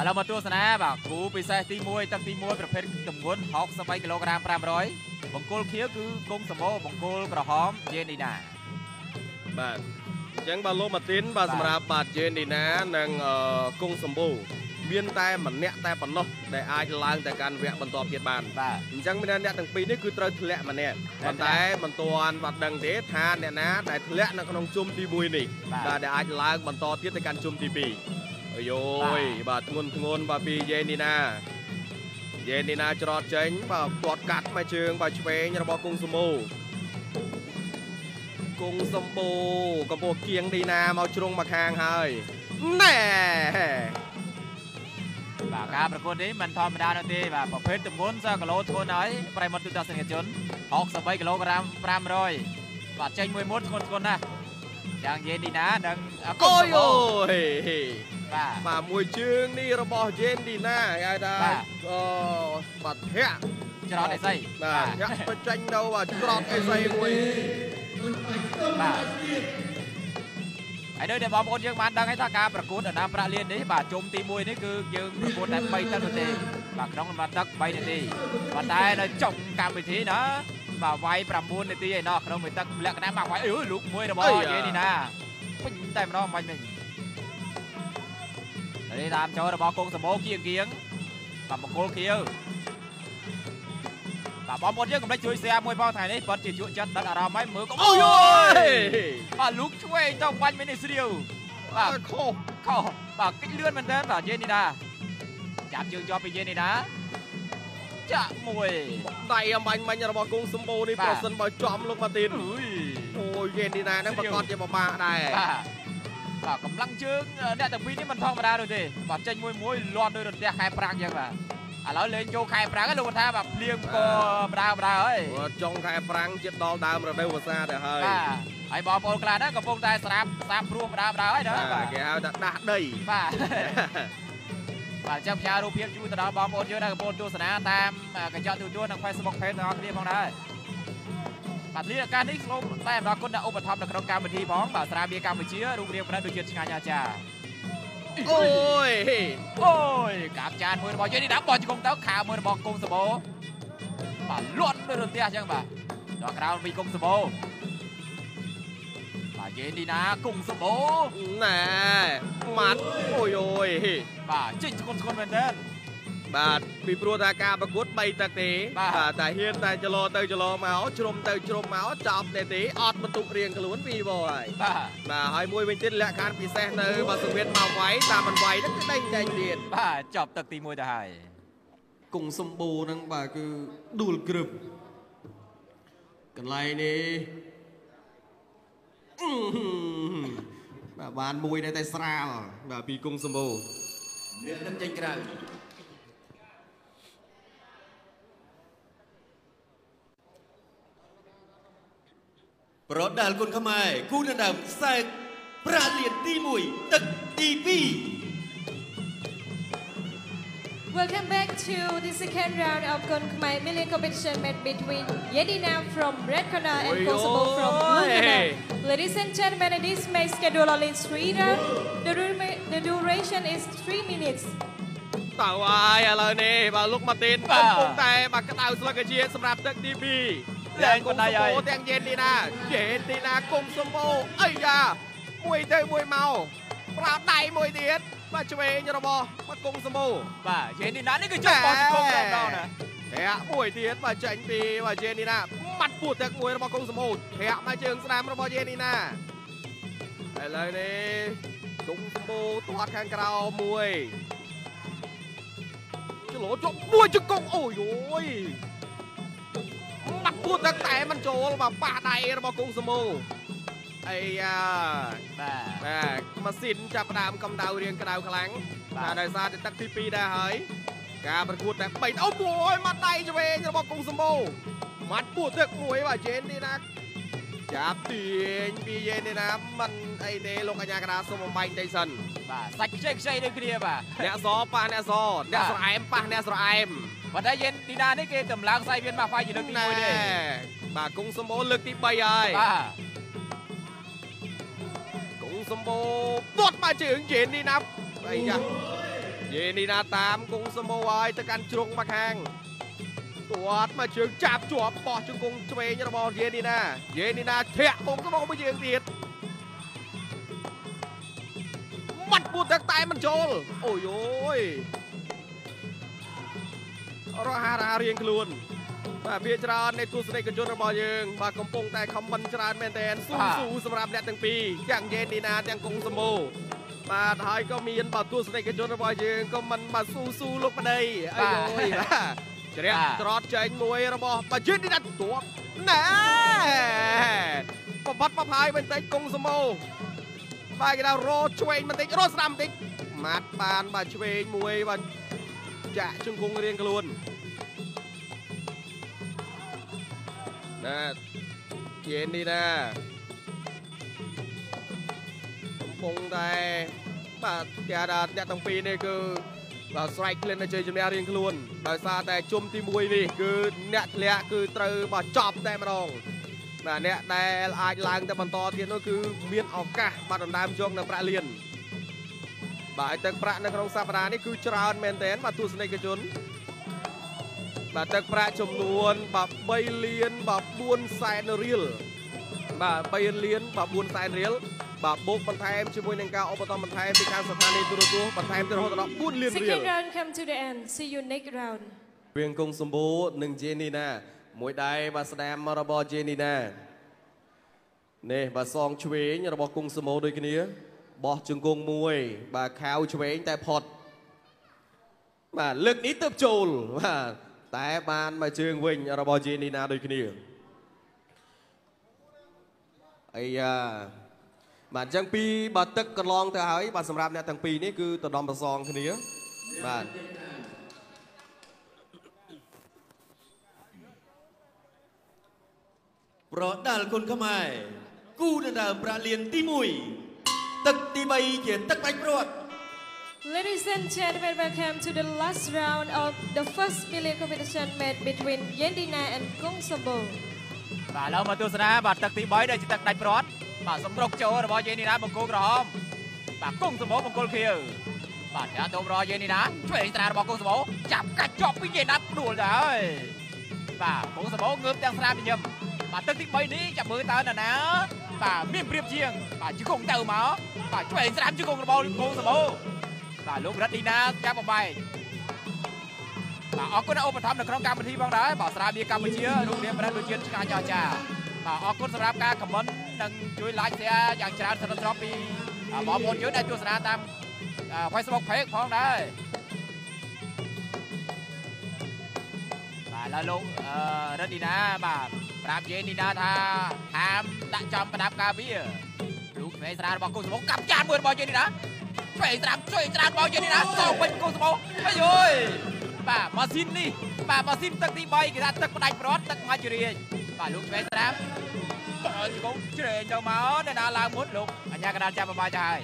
ឥឡូវមកទស្សនាបាទគូពិសេសទី1ទឹកទី1ប្រភេទទម្ងន់63គីឡូក្រាម500បង្គោលខៀវគឺគង់សមោបង្គោលក្រហមយេនីណាបាទអញ្ចឹងបាទលោកម៉ាទីនបាទសម្រាប់បាទយេនីណានិងគង់សម្បូរមានតែម្នាក់តែប៉ុណ្ណោះដែលអាចឡើងទៅកាន់វគ្គបន្តទៀតបានបាទអញ្ចឹងមានអ្នកទាំងពីរនេះគឺត្រូវធ្លាក់ម្នាក់ប៉ុន្តែមិនទាន់បាត់ដឹងទេថាអ្នកណាដែលធ្លាក់នៅក្នុងជុំទី1នេះបាទដែលអាចឡើងបន្តទៀតទៅកាន់ជុំទី2 អាយយបាទធ្ងន់ធ្ងន់បាទពីយេនីណាយេនីណាច្រត់ចេញបាទគាត់កាត់មកជើងបាទឆ្វេងរបស់គង់សមូគង់សម្បូរកំពុងគៀងឌីណាមកជ្រុងមកខាងហើយណែបាទការប្រកួតនេះមិនធម្មតានោះទេបាទប្រភេទទម្ងន់សគីឡូធ្ងន់ហើយប្រិមត្តទូទស្សនិកជន63គីឡូក្រាម500បាទចេញមួយមុតធ្ងន់ធ្ងន់ណាស់យ៉ាងយេនីណានិងគអូង់យសមោអូយ បាទបាទមួយជើងនេះរបស់យេនឌីណាគេហៅថាបាទអឺបាទធាក់ច្រត់អីស្អីបាទធាក់បញ្ចេញនៅបាទច្រត់អេសីមួយបាទហើយដូចដែលបងប្អូនយើងបានដឹងហើយថាការប្រកួតដណ្ដើមប្រាក់លាននេះបាទជុំទី1នេះគឺយើងប្រកួតតែ3ទឹកនោះទេបាទក្នុងលំដាប់ទឹក3នាទីប៉ុន្តែនៅចុងកម្មវិធីណាបាទវាយ9នាទីឯណោះក្នុងមួយទឹកលក្ខណៈបាទវាយអឺលូកមួយរបស់យេនេះណាពេញតែម្ដងបាញ់វិញ នេះតាមចូលរបស់កងសមោគៀងគៀងបាទបង្គោលខៀវបាទបងប្អូនយើងកុំភ្លេចជួយ share មួយផងថ្ងៃនេះគាត់ជាជក់ចិត្តដិតអារម្មណ៍ហើយមើលកុំអូយអូយបាទលូកឆ្វេងទៅបាញ់មិនិស្រាវបាបាទទខុសខុសបាទគិតលឿនមែនតើបាទយេនីណាចាប់ជើងជាប់ពីយេនីណាចាក់មួយដៃអំបាញ់មិញរបស់គង់សម្បូរនេះបាទប្រសិនបើចំលោកម៉ាទីនអុយអូយយេនឌីណាហ្នឹងប្រកាសជាពិបាកដែរបាទ បាទកម្លាំងជើងអ្នកទាំងពីរនេះមិនធម្មតានោះទេបាទចេញមួយមួយលាន់ដោយរន្ទះខែប្រាំងយ៉ាងបាទឥឡូវលេងចូលខែប្រាំងហើយលោកគាត់ថាបាទភ្លៀងក៏បដាបដាហើយអូចុងខែប្រាំងជិតដល់ដើមរដូវវស្សាទៅហើយបាទហើយបងប្អូនខ្លះហ្នឹងកំពុងតែស្រាប់ស្រាប់ព្រោះបដាបដាហើយណាបាទបាទគេហៅថាដាស់ដីបាទបាទអញ្ចឹងផ្ញើរូបភាពជូនទៅដល់បងប្អូនយើងដែលកំពុងទស្សនាតាមកញ្ចក់ទូរទស្សន៍និង Facebook Page ទាំងអស់គ្នាផងដែរ បាទលាឱកាសនេះសូមតែអរគុណដល់ឧបត្ថម្ភនៅក្នុងកម្មវិធីផងបាទស្រាបៀរកម្ពុជារូបរាងប្រណិតដូចជាឆ្ងាញ់អាចារ្យអូយអូយកាប់ចានមួយរបស់យើងនេះដាក់បោះជង្គង់ទៅខាមួយរបស់គង់សបោបាទលន់ដូចរន្ទះអញ្ចឹងបាទដល់ក្រោមពីគង់សបោបាទយេនីណាគង់សបោណែម៉ាត់អូយអូយបាទចេញធ្ងន់ធ្ងន់មែនទែន បាទពីព្រោះថាការប្រកួត3ទឹកទេបាទតែហ៊ានតែចលោទៅចលោមកជ្រុំទៅជ្រុំមកចប់ទេទេអត់បន្ទុករៀងខ្លួនពីបហើយបាទបាទហើយមួយវិញទៀតលក្ខខណ្ឌពិសេសនៅបើសង្វៀនមកវាយតាមមិនវាយហ្នឹងគឺដេញចេញទៀតបាទចប់ទឹកទី1ទៅហើយគង់សម្បូរហ្នឹងបាទគឺដួលក្រឹបកន្លែងនេះអឺហឺបាទបានមួយនៅតែស្រាលបាទពីគង់សម្បូរមានទឹកចេញក្រៅ ប្រដាល់គុណខ្មែរគូដណ្ដើមខ្សែប្រាលៀនទី1ទឹកទី2 Welcome back to the second round of Gun Khmer Million competition match between Yedina from Red corner and Oi, Kosovo from Blue oi. corner. Ladies and gentlemen, in this match scheduled only three rounds. The, dura- the duration is three minutes. តើហើយឥឡូវនេះបាទលោកម៉ាទីន បាទ កំពុងតែបាទក្តៅស្លឹកជាសម្រាប់ទឹកទី2 លែងបណ្ដៃហើយទាំងយេនទីណាយេនទីណាគុំសម្បូរអីយ៉ាមួយទៅមួយមកប្រើដៃមួយទៀតបាទឆ្វេងរបស់បាទគុំសម្បូរបាទយេនីណានេះគឺចុះបោះជង្គង់តែម្ដងណាធាក់មួយទៀតបាទចេញពីបាទយេនីណាម៉ាត់ពួតទឹកមួយរបស់គុំសម្បូរធាក់មកជើងស្ដាំរបស់យេនីណាឥឡូវនេះគុំសម្បូរទាត់ខាងក្រៅមួយចលោជប់មួយជង្គង់អូយអូយម៉ាត់ ពួតទឹកតែมันចូលបាទប៉ះដៃរបស់គុំសម្បូរអីយ៉ាបាទបាទម៉ាស៊ីនចាប់ផ្ដើមកម្ដៅរៀងក្ដៅខ្លាំងបាទបាទដោយសារតែទឹកទី2ដែរហើយការប្រកួតតែ3អូមួយម៉ាត់ដៃឆ្វេងរបស់កុងសម្បូរម៉ាត់ពួតទឹកមួយបាទជេននេះណាចាប់ទាញពីយេននេះណាមិនអីទេលោកកញ្ញាកណ្ដាលសូមបំបាញ់តិចសិនបាទសាច់ខ្ចីខ្ចីដូចគ្នាបាទអ្នកសប៉ះអ្នកសអ្នកស្រអែមប៉ះអ្នកស្រអែម ប៉ុន្តែយេនីណានេះគេតម្លើងខ្សែវៀនមកហ្វាយជាលើកទី1ទេបាទកុងសម្បូរលើកទី3ហើយបាទកុងសម្បូរពុតមកជើងជេននេះណាអីយ៉ាយេនីណាតាមគង់សមោហើយទៅកាន់ជ្រុងមកខាងទាត់មកជើងចាប់ជាប់បោះជង្គង់ឆ្វេងរបស់យេនីណាយេនីណាធាក់គង់សមោមួយជើងទៀតមាត់ពួតទឹកតែមិនចូលអូយអូយ រស់ហារារៀងខ្លួនបាទវាច្រើននៃទស្សនិកជនរបស់យើងបាទកំពុងតែខមមិនច្រើនមែនទែនស៊ូស៊ូសម្រាប់អ្នកទាំងពីរទាំងយេនីណាទាំងគង់សមោបាទហើយក៏មានបាទទស្សនិកជនរបស់យើងក៏មិនបាទស៊ូស៊ូលោកប្តីអីយបាទជ្រះត្រត់ចែងមួយរបស់បាទយេនីណាទួបណែបបត់បផាយបន្តិចគង់សមោបាទគេថារោឆ្វេងបន្តិចរោស្ដាំបន្តិចម៉ាត់បានបាទឆ្វេងមួយបាទចាក់ជង្គង់រៀងខ្លួន ណាយេនីណាកំពុងតែបាទគេថាអ្នកទាំងពីរនេះគឺបាទ strike ក្លិនជ័យជំនះរៀងខ្លួនដោយសារតែជុំទី1នេះគឺអ្នកធ្លាក់គឺត្រូវបាទចប់តែម្ដងបាទអ្នកដែលអាចឡើងទៅបន្តទៀតនោះគឺមានឱកាសបាទដណ្ដើមយកនៅប្រាក់លានបាទឲ្យទឹកប្រាក់នៅក្នុងសប្តាហ៍នេះគឺច្រើនមែនទែនបាទទស្សនិកជន បាទទឹកប្រាក់ចំនួនបាទ3លានបាទ4សែនរៀលបាទ3លានបាទ4សែនរៀលបាទបូកបន្ថែមជាមួយនឹងការឧបត្ថម្ភបន្ថែមពីខាងស្ថានីយទូរទស្សន៍បន្ថែមទៅរហូតដល់4លានរៀល Second round come to the end. See you next round. វាងគង់សម្បូរនិងជេនីណា មួយដៃបាទស្ដាមរបស់ជេនីណានេះបាទសងឆ្វេងរបស់គង់សម្បូរដូចគ្នាបោះជង្គង់មួយ បាទខាវឆ្វេងតែផុតបាទលើកនេះទៅចូលបាទ តែបានមកជើងវិញរបស់ជេនីណាដូចគ្នាអាយ៉ាបាទអញ្ចឹងពីបាទទឹកកន្លងទៅហើយបាទសម្រាប់អ្នកទាំងពីរនេះគឺទៅដំប្រសងគ្នាបាទប្រដាល់គុណខ្មែរគូដណ្ដើមប្រាក់លានទី1ទឹកទី3ជាទឹកបាច់ព្រាត់ Ladies and gentlemen, welcome to the last round of the first million competition match between Yendina and Kung Sambo. បាទឥឡូវមកទស្សនាបាទទឹកទី3ដែលជាទឹកដាច់ព្រាត់បាទសម្រុកចូលរបស់យេនីណាបង្គោលក្រហមបាទគង់សមោបង្គោលខៀវបាទតាតោមរបស់យេនីណាឆ្វេងស្រារបស់គង់សមោចាប់កាច់ជាប់ពីយេណាដួលទៅហើយបាទគង់សមោងើបទាំងស្រាមញញឹមបាទទឹកទី3នេះចាំមើលតើនរណាបាទមានព្រៀបជាងបាទជង្គង់ទៅមកបាទឆ្វេងស្រាមជង្គង់របស់គង់សមោ បាទលោករ៉ាឌីណាចាប់បបែកបាទអរគុណឧបត្ថម្ភនៅក្នុងកម្មវិធីផងដែរបាទស្រាបៀរកម្ពុជារូបរាងប្រទេសដូចជាឆ្កាញ់អាចារ្យបាទអរគុណសម្រាប់ការខមមិននិងជួយ like share យ៉ាងច្រើនស្រស់ស្រស់ពីបងប្អូនយើងដែលទស្សនាតាម Facebook Page ផងដែរបាទឡើយលោកអឺរ៉ាឌីណាបាទប្រាប់យេនីណាថាហាមដាក់ចំប្រដាប់ការពារលោកស្រីស្រារបស់គូសមុកកាប់ចានមួយរបស់យេនីណា ឆ្វេងស្រាំឆ្វេងស្រាំរបស់យេនីណាសងពេញគូសមុកអើយអើយបាទម៉ាស៊ីននេះបាទម៉ាស៊ីនទឹកទី3គេថាទឹកផ្ដាច់ប្រត់ទឹកមាច់រាជបាទលោកឆ្វេងស្រាមតើជង្គង់ជ្រែងទៅមកអ្នកណាឡើងមុនលោកអញ្ញាកណ្ដាលចាប់បបាយទៅហើយ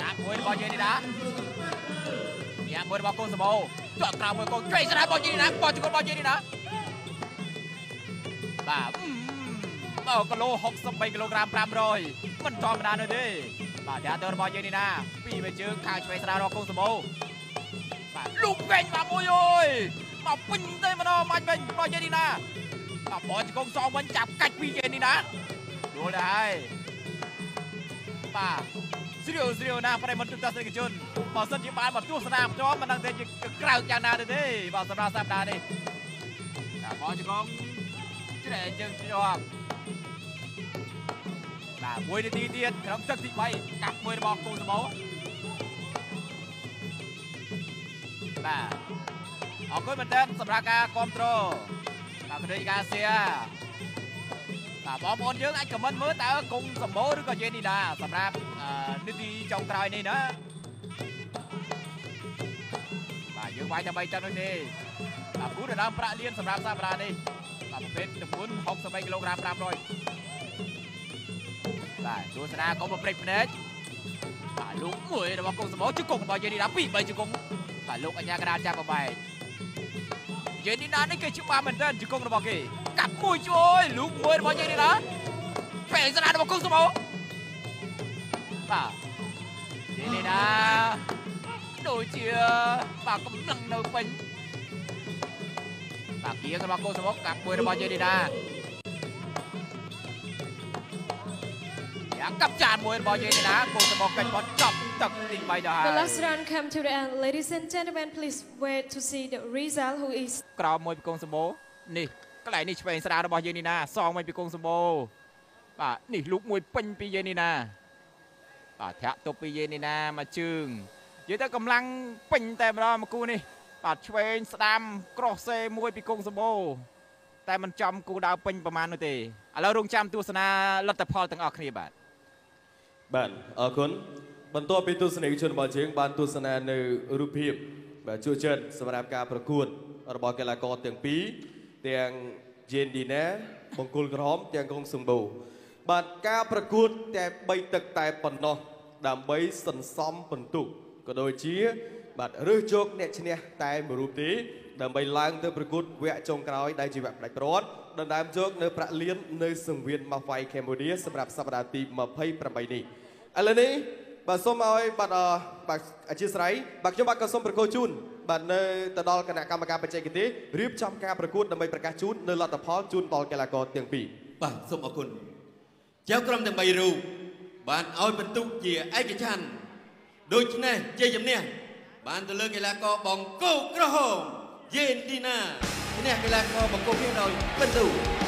ដាក់មួយរបស់យើងនេះណានេះមួយរបស់កូនសមោជាប់ក្រៅមួយកូនឆ្វេងស្រាមរបស់យើងនេះណាបោះជង្គង់របស់យើងនេះណាបាទដល់គីឡូ63គីឡូក្រាម500មិនធម្មតានោះទេ បាទតែទៅរបស់យើងនេះណាពីរបីជើងខាងឆ្វេងស្រាមរបស់កូនសមោបាទលុកវិញបាទមួយអើយមកពេញទេម្ដងមាច់វិញដល់យេនីណាបាទបោះជង្គង់សងវិញចាប់កាច់ពីយេនីណាដួលទៅហើយបាទស្រីវស្រីវណាប្រិមត្តទស្សនិកជនបើសិនជាបានមកទស្សនាផ្ទាល់មិនដឹងថាជាក្រៅយ៉ាងណាទៅទេបាទសម្រាប់សប្តាហ៍នេះបាទបោះជង្គង់ជ្រែកជើងជាប់ បាទមួយនាទីទៀតក្នុងទឹកទី3កាប់មួយរបស់គូសមោបាទអរគុណមែនទែនសម្រាប់ការគ្រប់គ្រងបាទគណៈការសៀបាទបងប្អូនយើងអាចខមមិនមើលតើគង់សម្បូរឬក៏យេនីណាសម្រាប់អឺនីតិចុងក្រោយនេះណាបាទយើងវាយតែ3ចឹងនោះទេបាទគូដណ្ដើមប្រាក់លានសម្រាប់សប្តាហ៍នេះបាទប្រភេទទម្ងន់63គីឡូក្រាម500 បាទទស្សនាកុំប្រព្រឹត្តភ្នែកបាទលោកមួយរបស់គង់សម្បូរជង្គង់របស់យេនីណា2 3ជង្គង់បាទលោកអញ្ញាកណ្ដាលចាប់បបែកយេនីណានេះគេច្បាស់មែនទែនជង្គង់របស់គេកាប់មួយជួយលូកមួយរបស់យេនីណាពេលស្រារបស់គង់សមោបាទយេនីណាដូចជាបាទកំឡឹងនៅពេញបាទគៀងរបស់កូនសម្បុកកាប់មួយរបស់យេនីណាយ៉ា ងកាប់ចានមួយរបស់យេនីណាកូនសម្បុកកាច់បត់ចប់ទឹកទី3ទៅហើ The យ last round come to the end. Ladies and gentlemen, please wait to see the result who is ក្រោមមួយពីកងសម្បូរនេះកន្លែងនេះឆ្វេងស្ដាររបស់យេនីណាសងមួយពីកងសម្បូរបាទនេះលូកមួយពេញពីយេនីណាបាទធាក់ទប់ពីយេនីណាមកជើងនិយាយទៅកម្លាំងពេញតែម្ដងមកគូនេះបាទឆ្វេងស្ដាំក្រោះសេមួយពីកងសម្បូរតែមិនចំគូដៅពេញប្រមាណនោះទេឥឡូវរងចាំទស្សនាលទ្ធផលទាំងអស់គ្នាបាទ បាទអរគុណបន្ទាប់ពីទស្សនិកជនរបស់យើងបានទស្សនានៅរូបភាពបាទជួចិត្តសម្រាប់ការប្រកួត របស់កីឡាករទាំងពីរទាំងយេនឌីណាបង្គោលក្រហមទាំងកុងសម្បូរបាទការប្រកួតតែ3ទឹកតែប៉ុណ្ណោះដើម្បីសន្សំពិន្ទុក៏ដូចជា បាទរើសយកអ្នកឈ្នះតែមួយរូបទេដើម្បីឡើងទៅប្រកួតវគ្គចុងក្រោយដែលជាវគ្គផ្ដាច់ប្រវត្តិដណ្ដើមយកនៅប្រាក់លាននៅសង្វៀនម៉ាហ្វៃកម្ពុជាសម្រាប់សប្តាហ៍ទី28នេះ ឥឡូវនេះបាទសូមឲ្យបាទអបាទអធិស្ឋានបាទខ្ញុំបាទក៏សូមប្រកោជូនបាទនៅទៅដល់គណៈកម្មការបច្ចេកទេសរៀបចំការប្រកួតដើម្បីប្រកាសជូននៅលទ្ធផលជូនដល់កីឡាករទាំងពីរបាទសូមអរគុណចៅក្រុមទាំង3រូបបានឲ្យបន្ទុកជាឯកច្ឆ័ន្ទដូច្នេះជាជំនះបានទៅលើកីឡាករបង្គោលក្រហមយេនឌីណាឈ្នះកីឡាករបង្គោលខៀវដោយបន្ទុក